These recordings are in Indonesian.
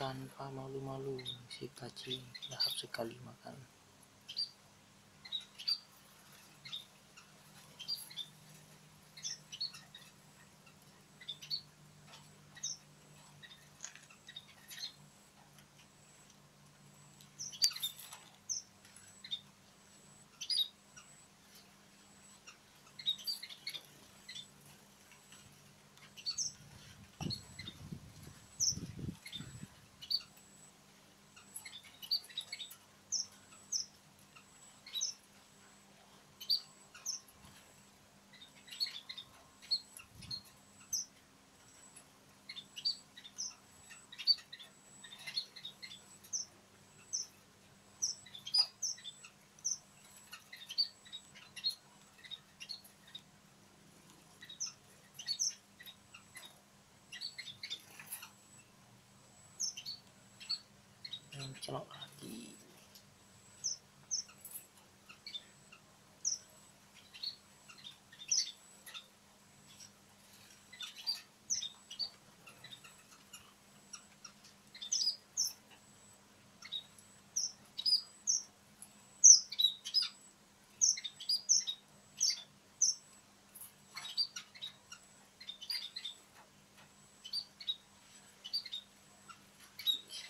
tanpa malu-malu si kaci lahap sekali makan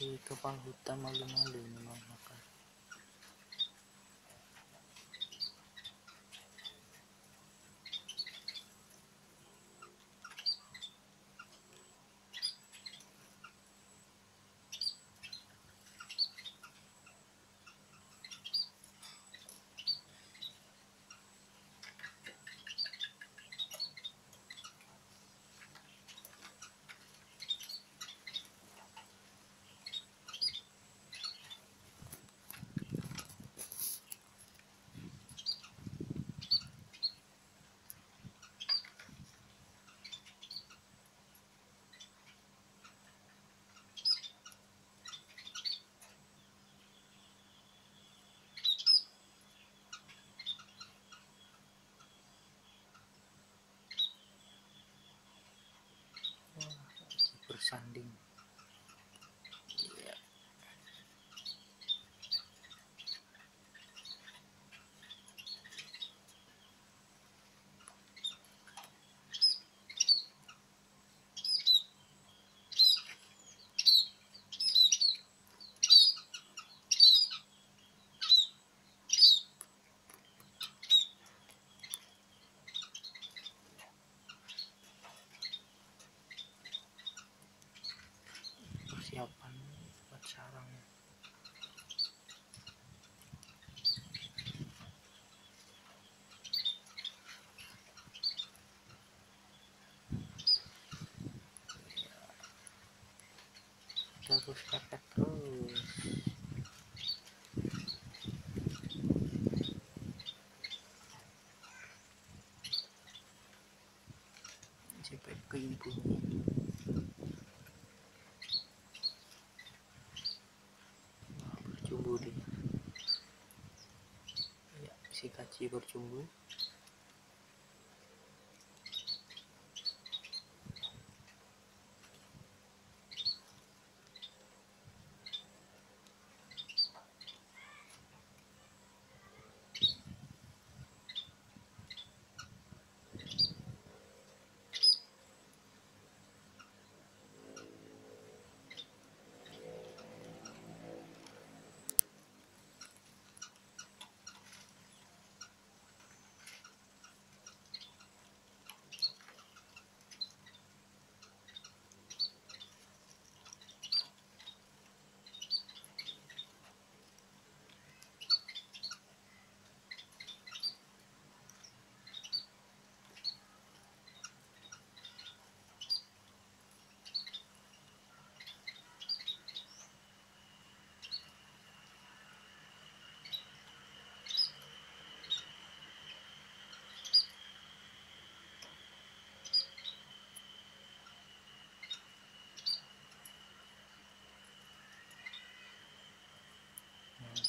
si kepala hutan malu-malu memang 判定 persiapan buat sarang. Terus pepet terus kaci bercumbu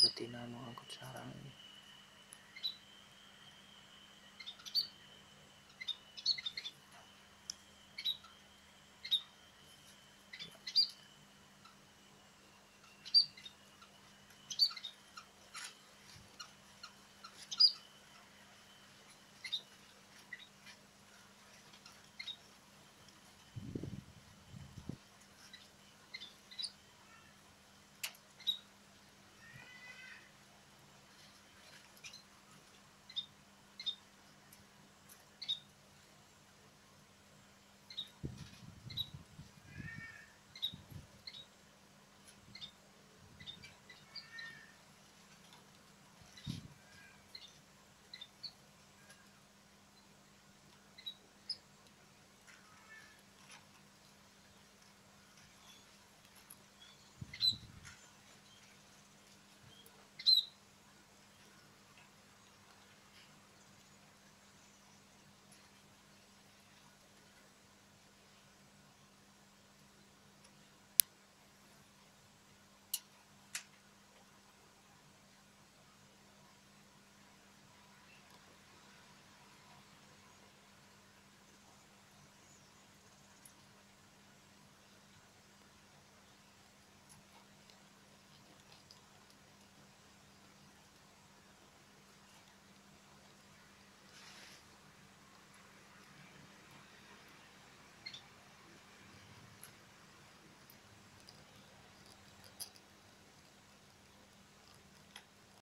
Buti na ano, mga kutsara.